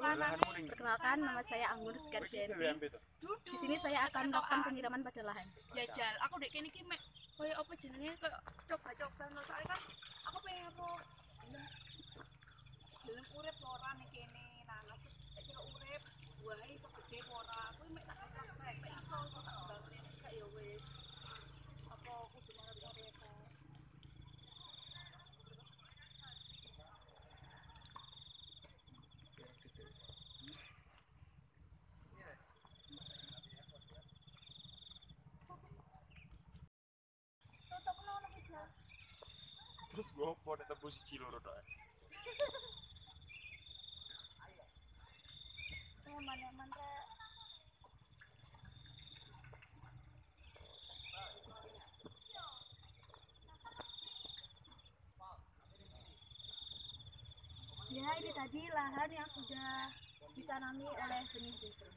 Perkenalkan nama saya Anggun Skarjenti. Di sini saya akan melakukan penyiraman pada lahan. jajal. Aku dek kene iki mek. Koyo apa jenenge? Koyo coba-coba soalnya Terus gue apa nek tembus siji loro tok. Rek. Ya ini tadi lahan yang sudah ditanami oleh benih bintro.